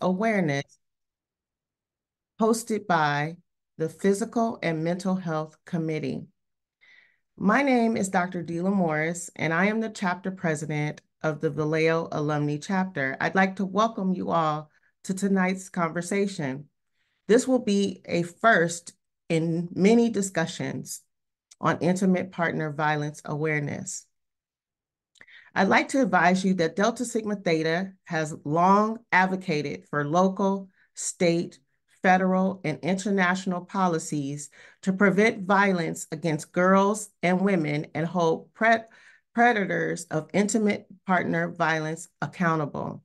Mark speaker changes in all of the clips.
Speaker 1: Awareness, hosted by the Physical and Mental Health Committee. My name is Dr. Dela Morris, and I am the chapter president of the Vallejo Alumnae Chapter. I'd like to welcome you all to tonight's conversation. This will be a first in many discussions on intimate partner violence awareness. I'd like to advise you that Delta Sigma Theta has long advocated for local, state, federal, and international policies to prevent violence against girls and women and hold pre predators of intimate partner violence accountable.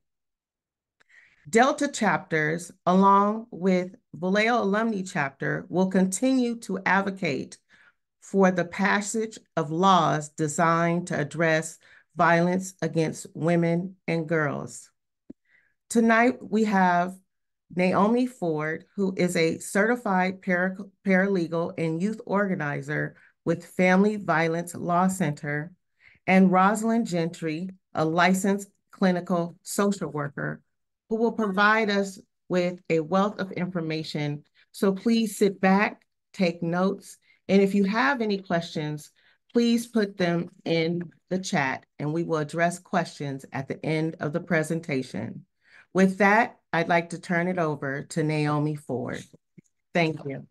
Speaker 1: Delta chapters, along with Vallejo Alumnae Chapter, will continue to advocate for the passage of laws designed to address violence against women and girls. Tonight, we have Naomi Ford, who is a certified para paralegal and youth organizer with Family Violence Law Center, and Rosalind Gentry, a licensed clinical social worker, who will provide us with a wealth of information. So please sit back, take notes, and if you have any questions, please put them in the chat and we will address questions at the end of the presentation. With that, I'd like to turn it over to Naomi Ford. Thank you.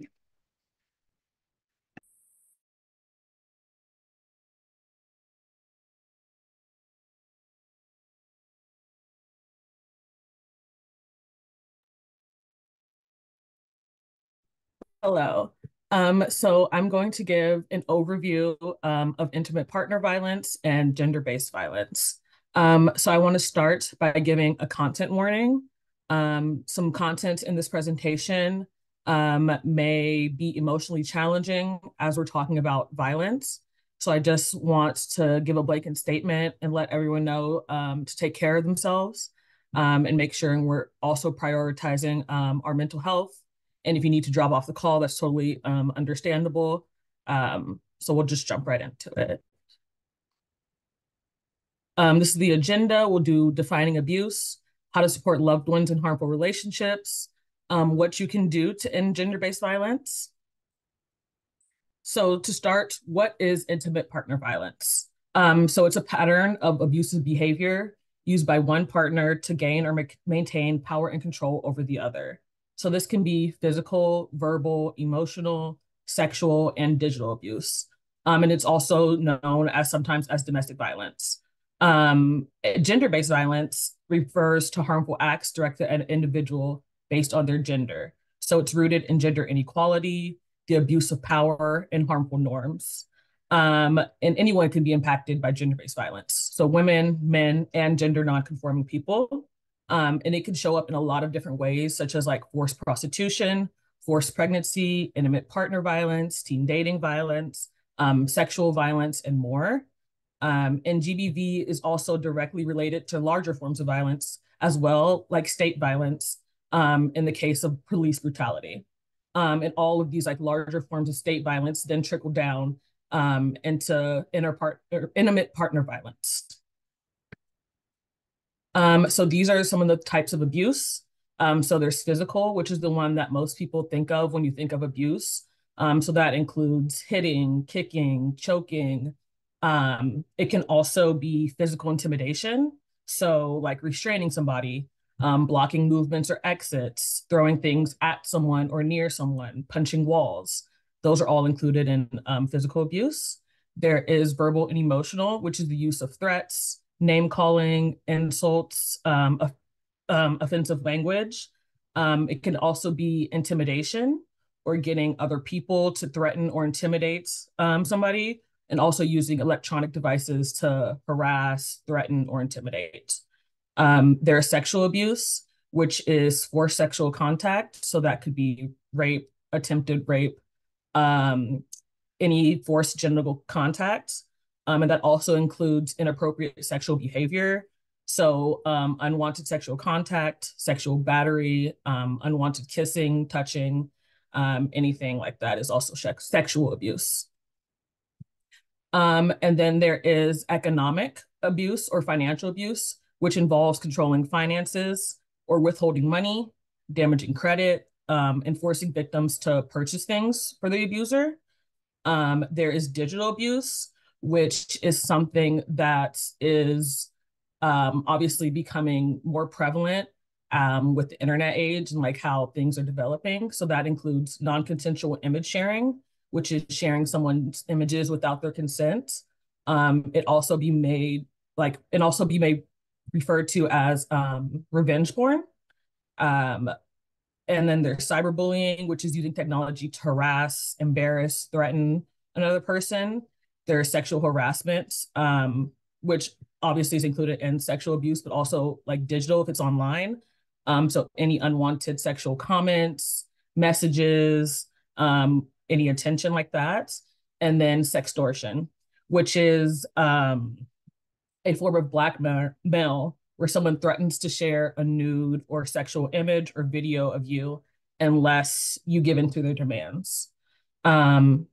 Speaker 2: Hello. Um, so I'm going to give an overview um, of intimate partner violence and gender-based violence. Um, so I want to start by giving a content warning. Um, some content in this presentation um, may be emotionally challenging as we're talking about violence. So I just want to give a blanket statement and let everyone know um, to take care of themselves and make sure we're also prioritizing our mental health and if you need to drop off the call, that's totally um, understandable. Um, so we'll just jump right into it. Um, this is the agenda. We'll do defining abuse, how to support loved ones in harmful relationships, um, what you can do to end gender-based violence. So to start, what is intimate partner violence? Um, so it's a pattern of abusive behavior used by one partner to gain or maintain power and control over the other. So this can be physical, verbal, emotional, sexual, and digital abuse. Um, and it's also known as sometimes as domestic violence. Um, gender-based violence refers to harmful acts directed at an individual based on their gender. So it's rooted in gender inequality, the abuse of power, and harmful norms. Um, and anyone can be impacted by gender-based violence. So women, men, and gender non-conforming people. Um, and it can show up in a lot of different ways, such as like forced prostitution, forced pregnancy, intimate partner violence, teen dating violence, um, sexual violence, and more. Um, and GBV is also directly related to larger forms of violence as well, like state violence um, in the case of police brutality. Um, and all of these like larger forms of state violence then trickle down um, into inner part, intimate partner violence. Um, so these are some of the types of abuse. Um, so there's physical, which is the one that most people think of when you think of abuse. Um, so that includes hitting, kicking, choking. Um, it can also be physical intimidation. So like restraining somebody, um, blocking movements or exits, throwing things at someone or near someone, punching walls. Those are all included in um, physical abuse. There is verbal and emotional, which is the use of threats, name calling, insults, um, um, offensive language. Um, it can also be intimidation or getting other people to threaten or intimidate um, somebody, and also using electronic devices to harass, threaten, or intimidate. Um, there's sexual abuse, which is forced sexual contact. So that could be rape, attempted rape, um, any forced genital contact. Um, and that also includes inappropriate sexual behavior. So um, unwanted sexual contact, sexual battery, um, unwanted kissing, touching, um, anything like that is also sexual abuse. Um, and then there is economic abuse or financial abuse, which involves controlling finances or withholding money, damaging credit, um, and forcing victims to purchase things for the abuser. There is digital abuse, which is something that is um, obviously becoming more prevalent um, with the internet age and like how things are developing. So that includes non-consensual image sharing, which is sharing someone's images without their consent. Um, it also be made like it also be made referred to as um, revenge porn. Um, and then there's cyberbullying, which is using technology to harass, embarrass, threaten another person. There's sexual harassment, um, which obviously is included in sexual abuse, but also like digital if it's online. Um, so any unwanted sexual comments, messages, um, any attention like that. And then sextortion, which is um, a form of blackmail where someone threatens to share a nude or sexual image or video of you unless you give in to their demands. Um,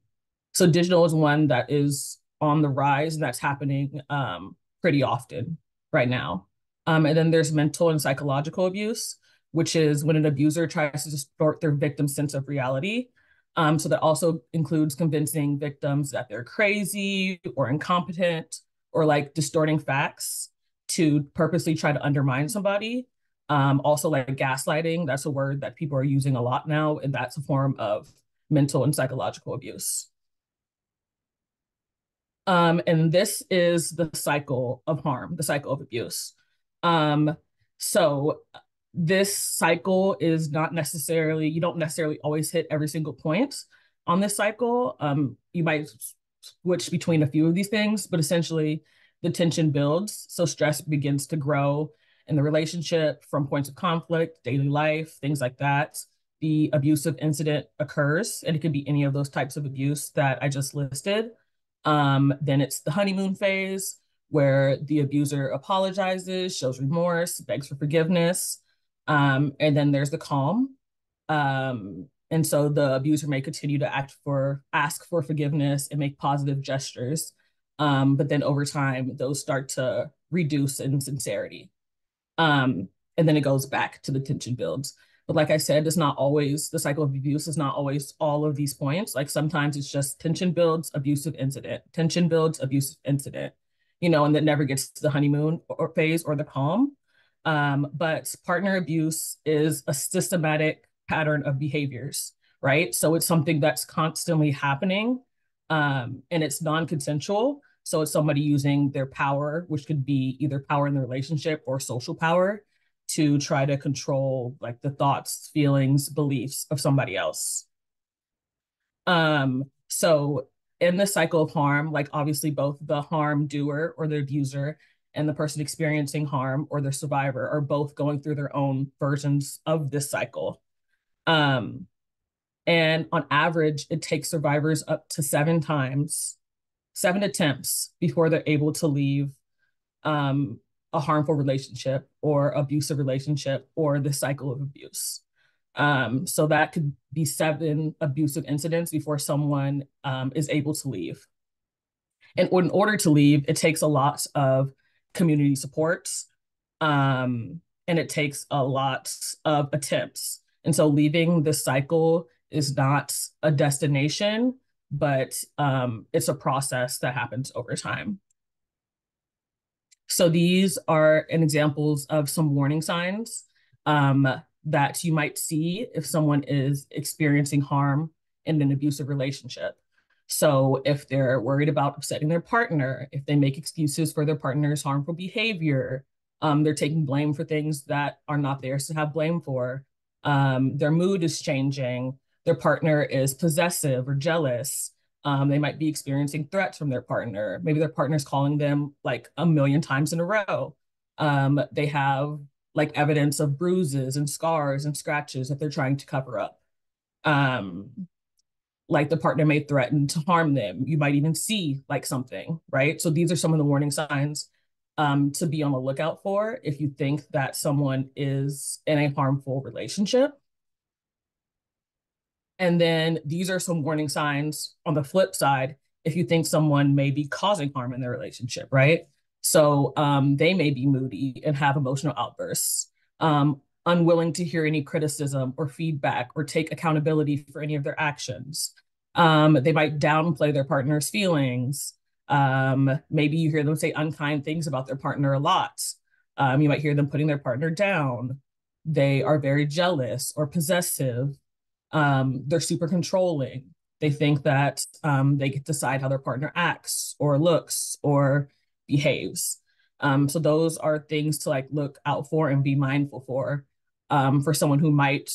Speaker 2: so digital is one that is on the rise and that's happening um, pretty often right now. Um, and then there's mental and psychological abuse, which is when an abuser tries to distort their victim's sense of reality. Um, so that also includes convincing victims that they're crazy or incompetent or like distorting facts to purposely try to undermine somebody. Um, also, like gaslighting, that's a word that people are using a lot now, and that's a form of mental and psychological abuse. Um, and this is the cycle of harm, the cycle of abuse. Um, so this cycle is not necessarily, you don't necessarily always hit every single point on this cycle. Um, you might switch between a few of these things, but essentially the tension builds. So stress begins to grow in the relationship from points of conflict, daily life, things like that. The abusive incident occurs, and it could be any of those types of abuse that I just listed. Um, then it's the honeymoon phase where the abuser apologizes, shows remorse, begs for forgiveness. Um, and then there's the calm. Um, and so the abuser may continue to act for, ask for forgiveness and make positive gestures. Um, but then over time, those start to reduce in sincerity. Um, and then it goes back to the tension builds. But like I said, it's not always the cycle of abuse is not always all of these points. Like sometimes it's just tension builds, abusive incident, tension builds, abusive incident, you know, and that never gets to the honeymoon or phase or the calm. Um, but partner abuse is a systematic pattern of behaviors, right? So it's something that's constantly happening um, and it's non-consensual. So it's somebody using their power, which could be either power in the relationship or social power to try to control like the thoughts, feelings, beliefs of somebody else. Um, so in the cycle of harm, like obviously both the harm doer or the abuser and the person experiencing harm or the survivor are both going through their own versions of this cycle. Um, and on average, it takes survivors up to seven times, seven attempts before they're able to leave um, a harmful relationship or abusive relationship or the cycle of abuse. Um, so that could be seven abusive incidents before someone um, is able to leave. And in order to leave, it takes a lot of community supports um, and it takes a lot of attempts. And so leaving the cycle is not a destination, but um, it's a process that happens over time. So these are an examples of some warning signs um, that you might see if someone is experiencing harm in an abusive relationship. So if they're worried about upsetting their partner, if they make excuses for their partner's harmful behavior, um, they're taking blame for things that are not theirs to have blame for, um, their mood is changing, their partner is possessive or jealous, um, they might be experiencing threats from their partner. Maybe their partner's calling them like a million times in a row. Um, they have like evidence of bruises and scars and scratches that they're trying to cover up. Um, like the partner may threaten to harm them. You might even see like something, right? So these are some of the warning signs um, to be on the lookout for if you think that someone is in a harmful relationship. And then these are some warning signs on the flip side if you think someone may be causing harm in their relationship, right? So um, they may be moody and have emotional outbursts. Um, unwilling to hear any criticism or feedback or take accountability for any of their actions. Um, they might downplay their partner's feelings. Um, maybe you hear them say unkind things about their partner a lot. Um, you might hear them putting their partner down. They are very jealous or possessive. Um, they're super controlling. They think that um, they decide how their partner acts or looks or behaves. Um, so those are things to like look out for and be mindful for um, for someone who might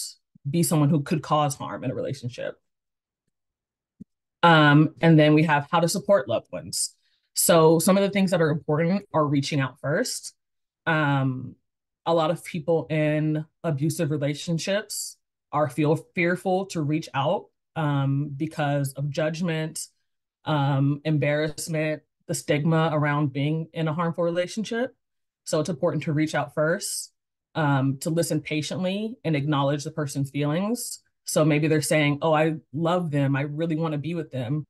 Speaker 2: be someone who could cause harm in a relationship. Um, and then we have how to support loved ones. So some of the things that are important are reaching out first. Um, a lot of people in abusive relationships are feel fearful to reach out um, because of judgment, um, embarrassment, the stigma around being in a harmful relationship. So it's important to reach out first, um, to listen patiently and acknowledge the person's feelings. So maybe they're saying, "Oh, I love them. I really want to be with them."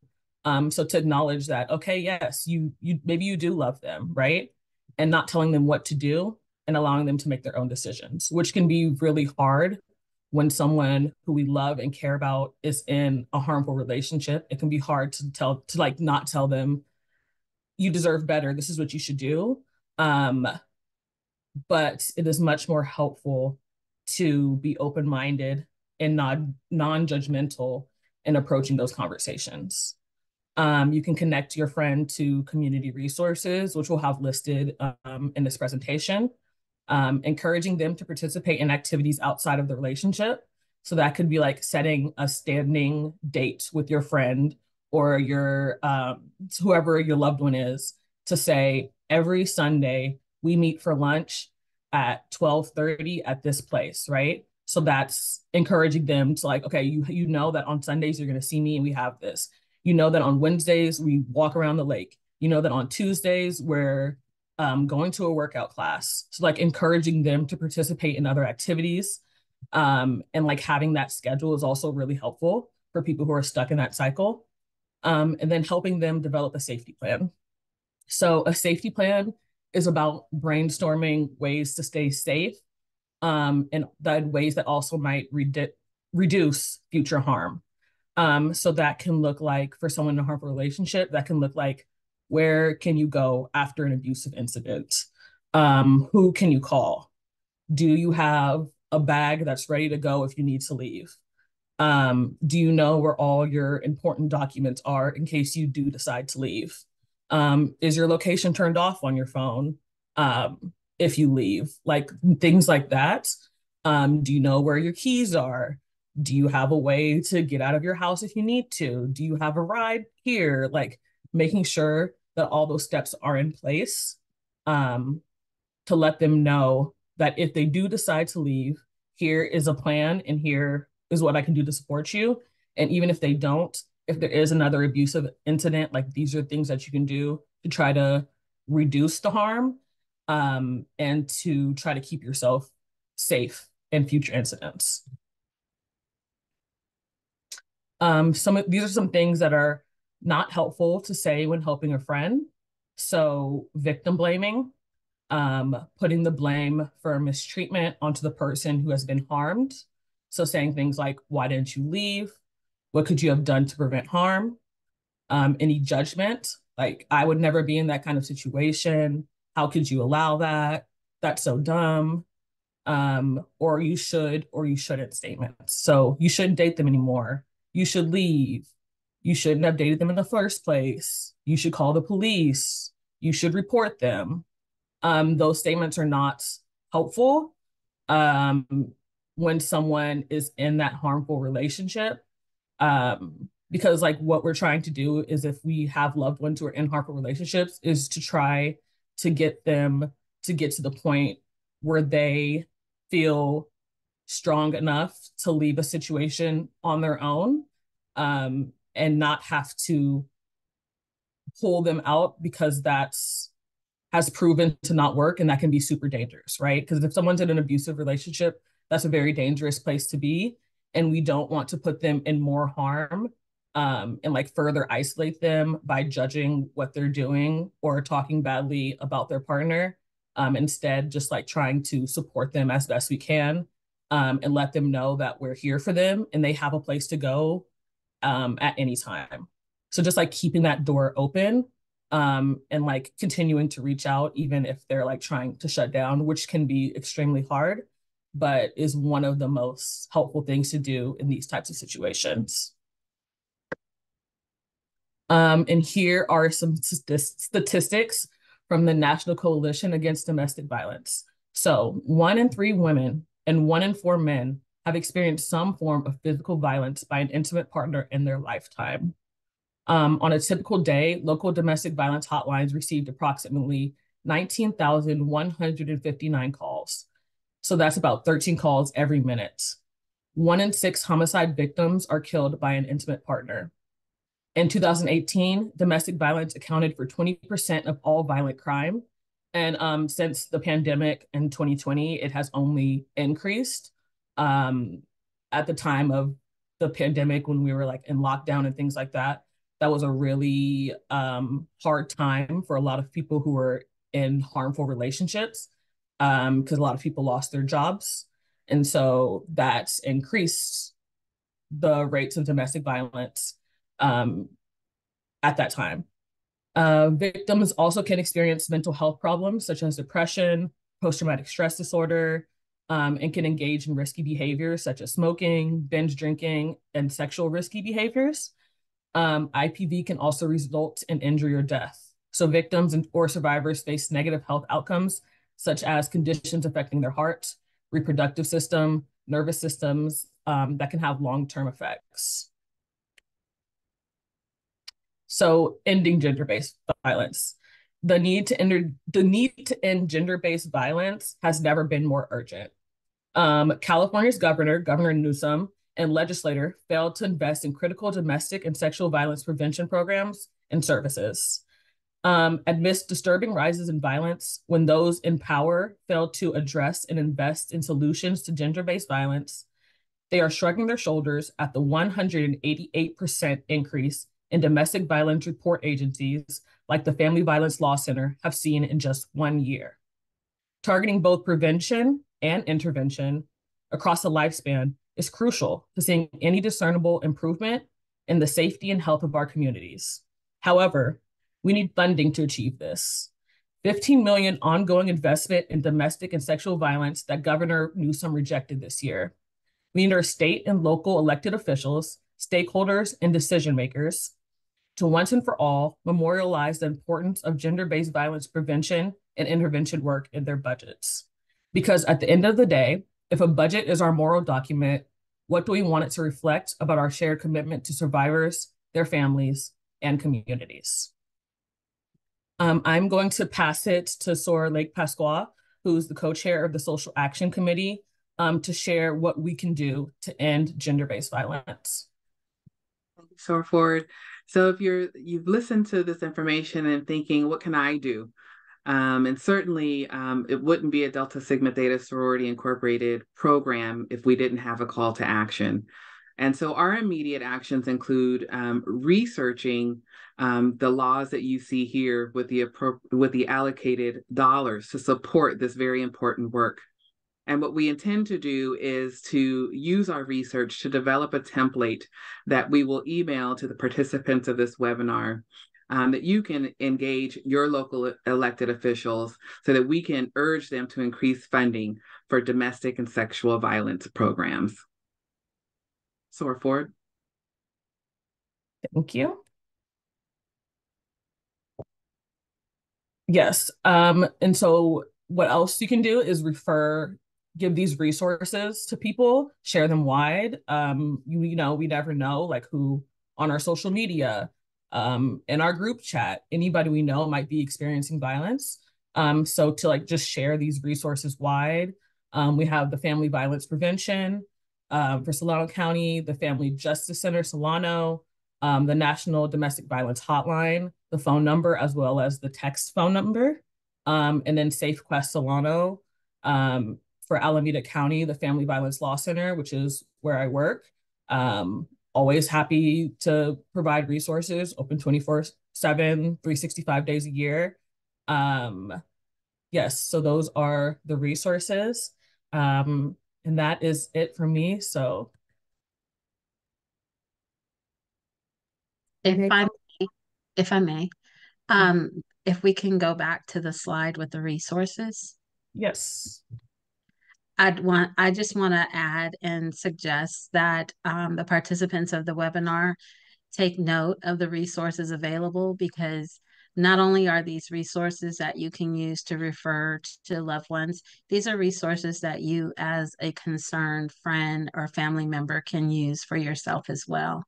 Speaker 2: Um, so to acknowledge that, okay, yes, you you maybe you do love them, right? And not telling them what to do and allowing them to make their own decisions, which can be really hard when someone who we love and care about is in a harmful relationship. It can be hard to tell to like not tell them you deserve better. This is what you should do. Um, but it is much more helpful to be open minded and not non judgmental in approaching those conversations. Um, you can connect your friend to community resources, which we'll have listed um, in this presentation, um, encouraging them to participate in activities outside of the relationship. So that could be like setting a standing date with your friend or your um, whoever your loved one is to say every Sunday we meet for lunch at 12:30 at this place, right? So that's encouraging them to like, okay, you you know that on Sundays you're gonna see me and we have this. You know that on Wednesdays we walk around the lake. You know that on Tuesdays we're um, going to a workout class. So like encouraging them to participate in other activities. Um, and like having that schedule is also really helpful for people who are stuck in that cycle um, and then helping them develop a safety plan. So a safety plan is about brainstorming ways to stay safe um, and the ways that also might redu- reduce future harm. Um, so that can look like for someone in a harmful relationship, that can look like where can you go after an abusive incident? Um, who can you call? Do you have a bag that's ready to go if you need to leave? Um, do you know where all your important documents are in case you do decide to leave? Um, is your location turned off on your phone um, if you leave? Like things like that. Um, do you know where your keys are? Do you have a way to get out of your house if you need to? Do you have a ride here? Like making sure that all those steps are in place um, to let them know that if they do decide to leave, here is a plan and here is what I can do to support you. And even if they don't, if there is another abusive incident, like these are things that you can do to try to reduce the harm um, and to try to keep yourself safe in future incidents. Um, some of these are some things that are not helpful to say when helping a friend. So victim blaming, um, putting the blame for mistreatment onto the person who has been harmed, so saying things like, why didn't you leave? What could you have done to prevent harm? Um, any judgment, like I would never be in that kind of situation. How could you allow that? That's so dumb. Um, or you should or you shouldn't statements. So you shouldn't date them anymore. You should leave. You shouldn't have dated them in the first place. You should call the police. You should report them. Um, those statements are not helpful. Um, when someone is in that harmful relationship. Um, because like what we're trying to do is if we have loved ones who are in harmful relationships is to try to get them to get to the point where they feel strong enough to leave a situation on their own um, and not have to pull them out because that's has proven to not work and that can be super dangerous right? Because if someone's in an abusive relationship that's a very dangerous place to be. And we don't want to put them in more harm um, and like further isolate them by judging what they're doing or talking badly about their partner um, instead just like trying to support them as best we can um, and let them know that we're here for them and they have a place to go um, at any time. So just like keeping that door open um, and like continuing to reach out, even if they're like trying to shut down, which can be extremely hard, but is one of the most helpful things to do in these types of situations. Um, and here are some statistics from the National Coalition Against Domestic Violence. So one in three women and one in four men have experienced some form of physical violence by an intimate partner in their lifetime. Um, on a typical day, local domestic violence hotlines received approximately 19,159 calls. So that's about 13 calls every minute. One in six homicide victims are killed by an intimate partner. In 2018, domestic violence accounted for 20% of all violent crime. And um, since the pandemic in 2020, it has only increased. Um, at the time of the pandemic, when we were like in lockdown and things like that, that was a really um, hard time for a lot of people who were in harmful relationships because um, a lot of people lost their jobs. And so that's increased the rates of domestic violence um, at that time. Uh, victims also can experience mental health problems such as depression, post traumatic stress disorder, um, and can engage in risky behaviors such as smoking, binge drinking, and sexual risky behaviors. Um, IPV can also result in injury or death. So victims and, or survivors face negative health outcomes such as conditions affecting their heart, reproductive system, nervous systems um, that can have long-term effects. So ending gender-based violence. The need to end the need to end gender-based violence has never been more urgent. Um, California's governor, Governor Newsom, and legislator failed to invest in critical domestic and sexual violence prevention programs and services. Um, amidst disturbing rises in violence, when those in power fail to address and invest in solutions to gender-based violence, they are shrugging their shoulders at the 188% increase in domestic violence report agencies like the Family Violence Law Center have seen in just one year. Targeting both prevention and intervention across the lifespan is crucial to seeing any discernible improvement in the safety and health of our communities. However, we need funding to achieve this. 15 million ongoing investment in domestic and sexual violence that Governor Newsom rejected this year. We need our state and local elected officials, stakeholders, and decision makers to once and for all memorialize the importance of gender-based violence prevention and intervention work in their budgets. Because at the end of the day, if a budget is our moral document, what do we want it to reflect about our shared commitment to survivors, their families, and communities? Um, I'm going to pass it to Soror Lake Pasqua, who's the co-chair of the Social Action Committee, um, to share what we can do to end gender-based violence.
Speaker 3: Thank you, Soror Ford. So if you're you've listened to this information and thinking, what can I do? Um, and certainly um, it wouldn't be a Delta Sigma Theta Sorority Incorporated program if we didn't have a call to action. And so our immediate actions include um, researching um, the laws that you see here with the with the allocated dollars to support this very important work. And what we intend to do is to use our research to develop a template that we will email to the participants of this webinar um, that you can engage your local elected officials so that we can urge them to increase funding for domestic and sexual violence programs. Soror Ford.
Speaker 2: Thank you. Yes. Um, and so what else you can do is refer give these resources to people, share them wide. Um, you, you know, we never know like who on our social media, um, in our group chat, anybody we know might be experiencing violence. Um, so to like just share these resources wide. Um, we have the Family Violence Prevention um, for Solano County, the Family Justice Center, Solano, um, the National Domestic Violence Hotline, the phone number, as well as the text phone number, um, and then SafeQuest Solano, um, for Alameda County, the Family Violence Law Center, which is where I work. Um, always happy to provide resources, open 24 7, 365 days a year. Um, yes, so those are the resources. Um, and that is it for me. So
Speaker 4: if I may, if I may, um, if we can go back to the slide with the resources.
Speaker 2: Yes.
Speaker 4: I'd want I just want to add and suggest that um, the participants of the webinar take note of the resources available because not only are these resources that you can use to refer to loved ones, these are resources that you as a concerned friend or family member can use for yourself as well.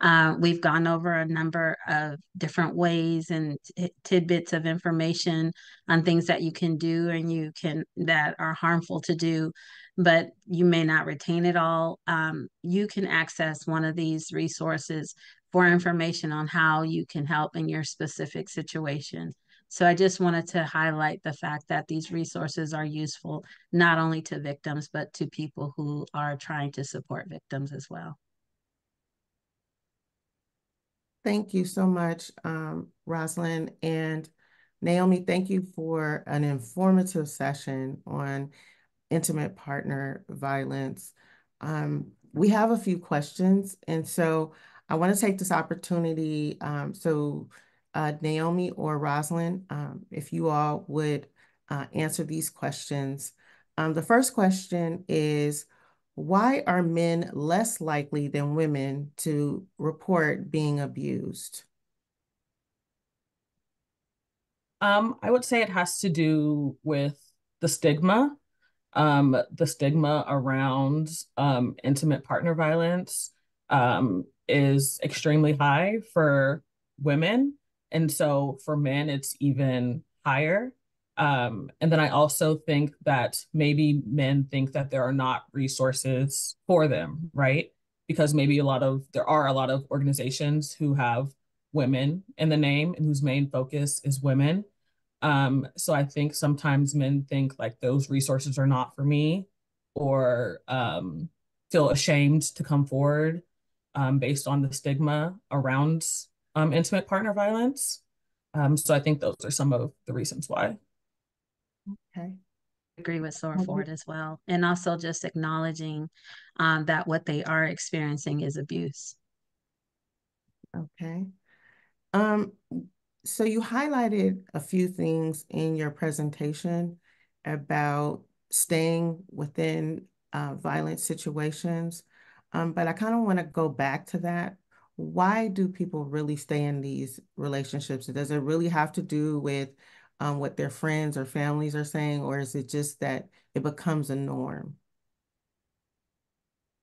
Speaker 4: Uh, we've gone over a number of different ways and t- tidbits of information on things that you can do and you can that are harmful to do, but you may not retain it all. Um, you can access one of these resources for information on how you can help in your specific situation. So I just wanted to highlight the fact that these resources are useful not only to victims, but to people who are trying to support victims as well.
Speaker 1: Thank you so much, um, Rosalind. And Naomi, thank you for an informative session on intimate partner violence. Um, we have a few questions, and so I want to take this opportunity. Um, so, uh, Naomi or Rosalind, um, if you all would uh, answer these questions. Um, the first question is why are men less likely than women to report being abused?
Speaker 2: Um, I would say it has to do with the stigma, um, the stigma around um, intimate partner violence um, is extremely high for women. And so for men, it's even higher. Um, and then I also think that maybe men think that there are not resources for them, right? Because maybe a lot of there are a lot of organizations who have women in the name and whose main focus is women. Um, so I think sometimes men think like those resources are not for me or um, feel ashamed to come forward um, based on the stigma around um, intimate partner violence. Um, so I think those are some of the reasons why.
Speaker 1: Okay.
Speaker 4: agree with Soror Ford as well. And also just acknowledging um, that what they are experiencing is abuse.
Speaker 1: Okay. Um, so you highlighted a few things in your presentation about staying within uh, violent situations. Um, but I kind of want to go back to that. Why do people really stay in these relationships? Does it really have to do with um, what their friends or families are saying, or is it just that it becomes a norm?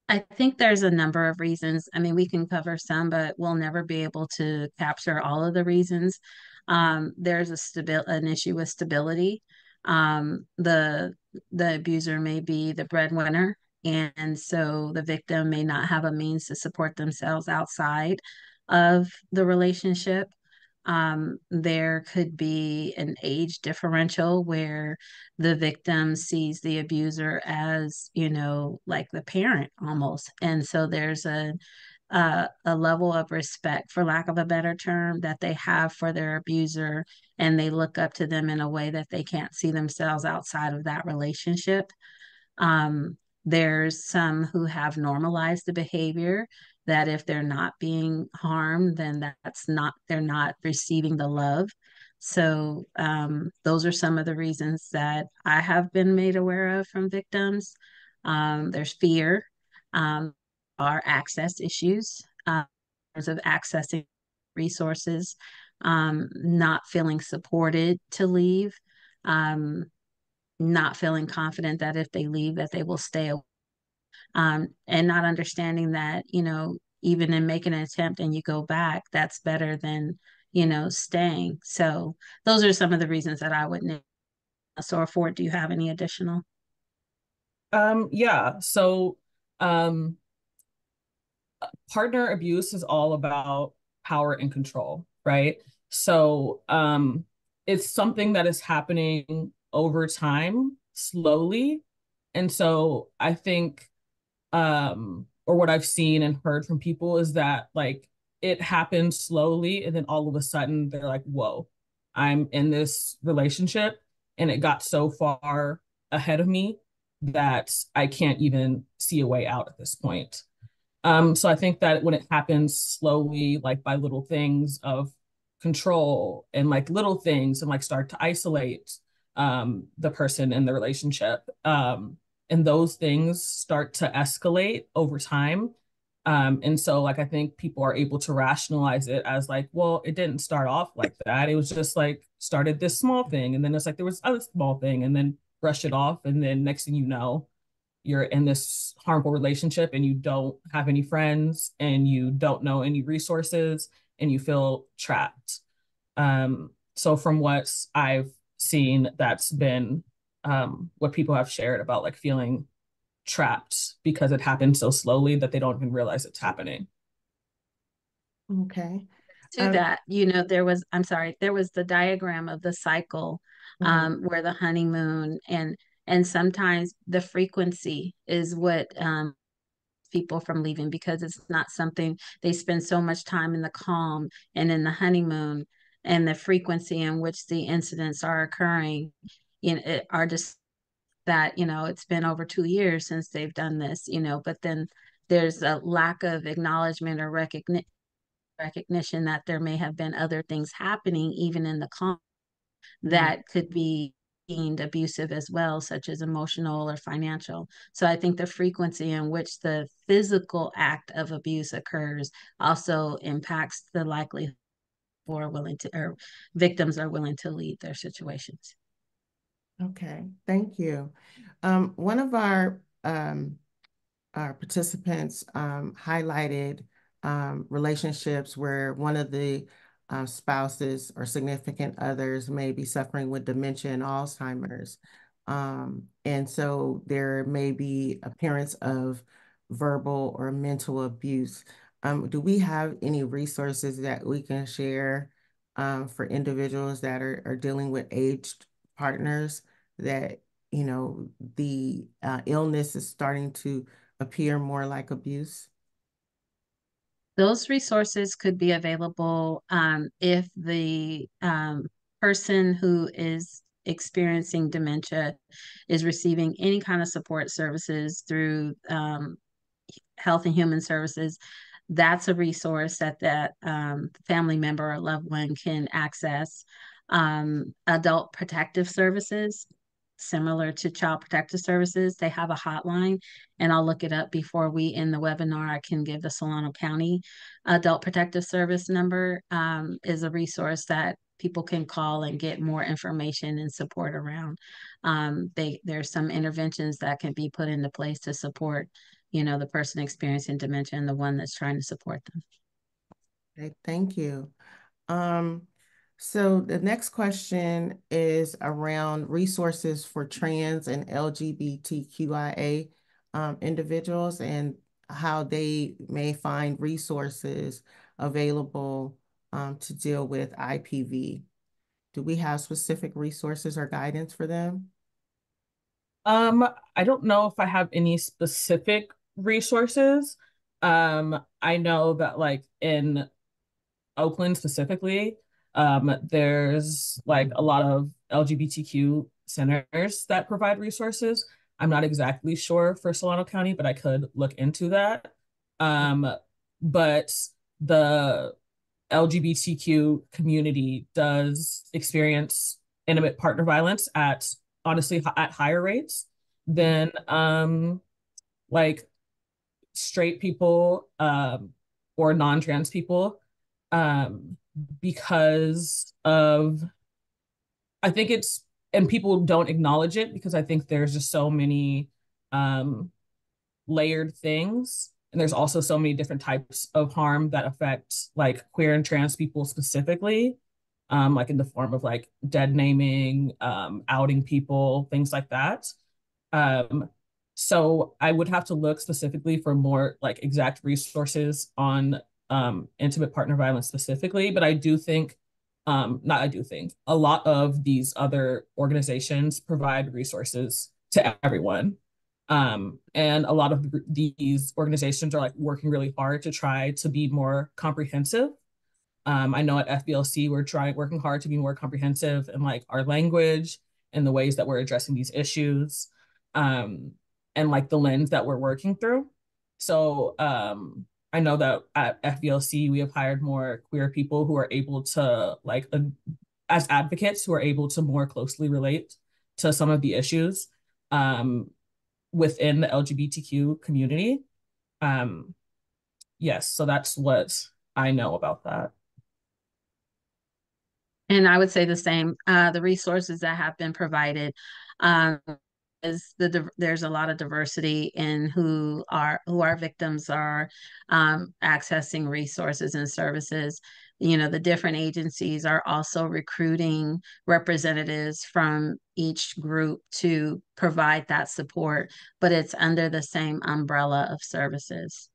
Speaker 4: I think there's a number of reasons. I mean, we can cover some, but we'll never be able to capture all of the reasons. Um, there's a stabil- an issue with stability. Um, the the abuser may be the breadwinner, and so the victim may not have a means to support themselves outside of the relationship. Um, there could be an age differential where the victim sees the abuser as, you know, like the parent almost. And so there's a, a, a level of respect, for lack of a better term, that they have for their abuser, and they look up to them in a way that they can't see themselves outside of that relationship. Um, there's some who have normalized the behavior that if they're not being harmed, then that's not, they're not receiving the love. So um, those are some of the reasons that I have been made aware of from victims. Um, there's fear, um, are access issues, uh, in terms of accessing resources, um, not feeling supported to leave, um, not feeling confident that if they leave that they will stay away um, and not understanding that you know even in making an attempt and you go back that's better than you know staying. So those are some of the reasons that i would name so Ford, do you have any additional?
Speaker 2: Um yeah. So um partner abuse is all about power and control right? So um it's something that is happening over time slowly. And so i think um or what I've seen and heard from people is that like it happens slowly and then all of a sudden they're like, whoa, I'm in this relationship and it got so far ahead of me that I can't even see a way out at this point. Um, so I think that when it happens slowly, like by little things of control and like little things and like start to isolate um, the person in the relationship, um, and those things start to escalate over time. Um, and so like I think people are able to rationalize it as like, well, it didn't start off like that. It was just like started this small thing, and then it's like there was other small thing, and then brush it off, and then next thing you know, you're in this harmful relationship and you don't have any friends and you don't know any resources and you feel trapped. Um, so from what I've seen, that's been um, what people have shared about like feeling trapped because it happened so slowly that they don't even realize it's happening.
Speaker 1: Okay.
Speaker 4: To um, that, you know, there was, I'm sorry, there was the diagram of the cycle mm-hmm. um, where the honeymoon and and sometimes the frequency is what um, people from leaving because it's not something they spend so much time in the calm and in the honeymoon and the frequency in which the incidents are occurring you know it, are just that you know it's been over two years since they've done this you know but then there's a lack of acknowledgement or recognition recognition that there may have been other things happening even in the calm mm-hmm. that mm-hmm. could be deemed abusive as well, such as emotional or financial. So I think the frequency in which the physical act of abuse occurs also impacts the likelihood for willing to or victims are willing to leave their situations.
Speaker 1: Okay, thank you. Um, one of our um, our participants um, highlighted um, relationships where one of the uh, spouses or significant others may be suffering with dementia and Alzheimer's. Um, and so there may be appearance of verbal or mental abuse. Um, do we have any resources that we can share um, for individuals that are, are dealing with aged partners that, you know, the uh, illness is starting to appear more like abuse?
Speaker 4: those resources could be available um, if the um, person who is experiencing dementia is receiving any kind of support services through um, health and human services that's a resource that that um, family member or loved one can access um, adult protective services similar to Child Protective Services. They have a hotline, and I'll look it up before we end the webinar. I can give the Solano County Adult Protective Service number um, is a resource that people can call and get more information and support around. Um, they there's some interventions that can be put into place to support, you know, the person experiencing dementia and the one that's trying to support them.
Speaker 1: Okay, thank you. Um, so the next question is around resources for trans and LGBTQIA um, individuals and how they may find resources available um, to deal with IPV. Do we have specific resources or guidance for them?
Speaker 2: Um, I don't know if I have any specific resources. Um, I know that like in Oakland specifically, um, there's like a lot of LGBTQ centers that provide resources. I'm not exactly sure for Solano County, but I could look into that. Um, but the LGBTQ community does experience intimate partner violence at honestly at higher rates than um, like straight people um, or non-trans people. Um, because of I think it's and people don't acknowledge it because I think there's just so many um layered things. And there's also so many different types of harm that affect like queer and trans people specifically um like in the form of like dead naming um outing people things like that. Um so I would have to look specifically for more like exact resources on um, intimate partner violence specifically, but I do think, um, not I do think, a lot of these other organizations provide resources to everyone. Um, and a lot of these organizations are like working really hard to try to be more comprehensive. Um, I know at FVLC we're trying working hard to be more comprehensive in like our language and the ways that we're addressing these issues. um, and like the lens that we're working through. So um, I know that at FVLC we have hired more queer people who are able to like as advocates who are able to more closely relate to some of the issues um, within the LGBTQ community. Um, yes, so that's what I know about that.
Speaker 4: And I would say the same. Uh, the resources that have been provided um, is the there's a lot of diversity in who are who our victims are um, accessing resources and services. You know, the different agencies are also recruiting representatives from each group to provide that support, but it's under the same umbrella of services.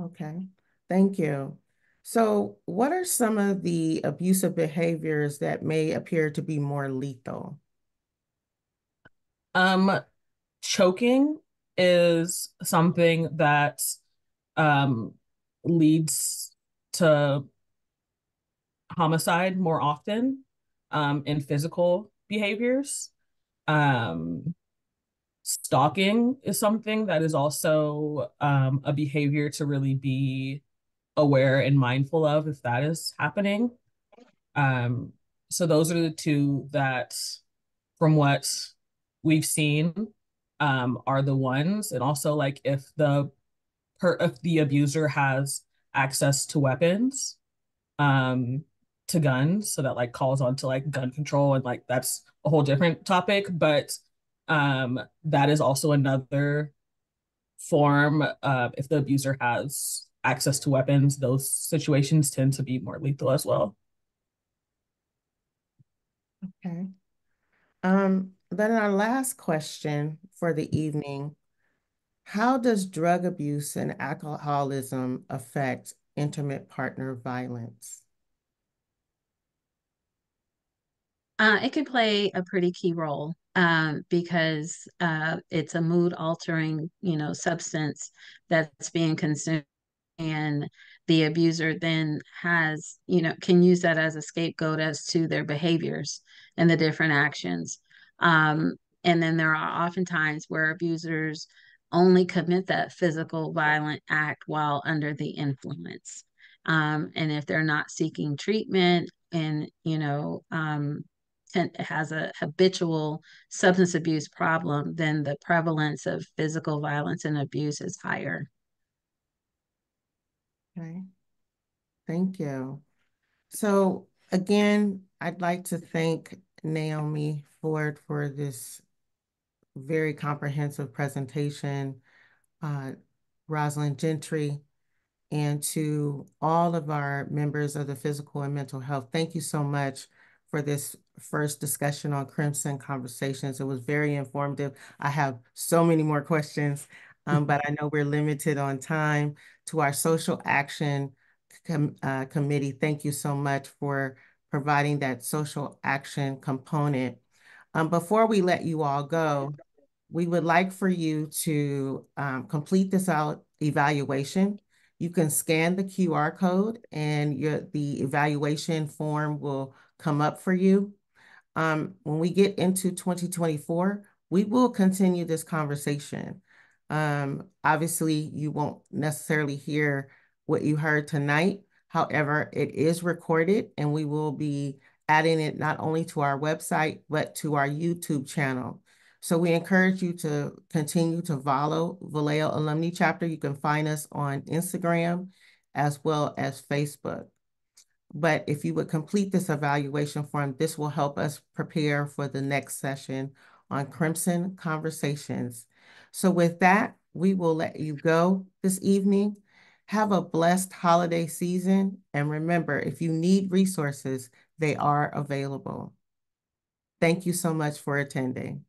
Speaker 1: Okay, thank you. So, what are some of the abusive behaviors that may appear to be more lethal?
Speaker 2: Um, choking is something that um, leads to homicide more often um, in physical behaviors. Um, stalking is something that is also um, a behavior to really be aware and mindful of if that is happening. Um, so those are the two that, from what we've seen, um, are the ones. And also, like if the per if the abuser has access to weapons, um, to guns, so that like calls on to like gun control, and like that's a whole different topic. But um, that is also another form. Uh, if the abuser has access to weapons, those situations tend to be more lethal as well.
Speaker 1: Okay. Um, then our last question for the evening, how does drug abuse and alcoholism affect intimate partner violence?
Speaker 4: Uh, it can play a pretty key role um, because uh, it's a mood altering, you know, substance that's being consumed and the abuser then has you know can use that as a scapegoat as to their behaviors and the different actions um, and then there are often times where abusers only commit that physical violent act while under the influence um, and if they're not seeking treatment and you know um, has a habitual substance abuse problem then the prevalence of physical violence and abuse is higher
Speaker 1: Okay. Thank you. So again, I'd like to thank Naomi Ford for this very comprehensive presentation, uh, Rosalind Gentry, and to all of our members of the physical and mental health. Thank you so much for this first discussion on Crimson Conversations. It was very informative. I have so many more questions, um, but I know we're limited on time. To our social action com uh, committee, thank you so much for providing that social action component. Um, before we let you all go, we would like for you to um, complete this out evaluation. You can scan the QR code and your the evaluation form will come up for you. Um, when we get into 2024, we will continue this conversation. Um, obviously, you won't necessarily hear what you heard tonight. However, it is recorded and we will be adding it not only to our website, but to our YouTube channel. So we encourage you to continue to follow Vallejo Alumnae Chapter. You can find us on Instagram as well as Facebook. But if you would complete this evaluation form, this will help us prepare for the next session on Crimson Conversations. So with that, we will let you go this evening. Have a blessed holiday season. And remember, if you need resources, they are available. Thank you so much for attending.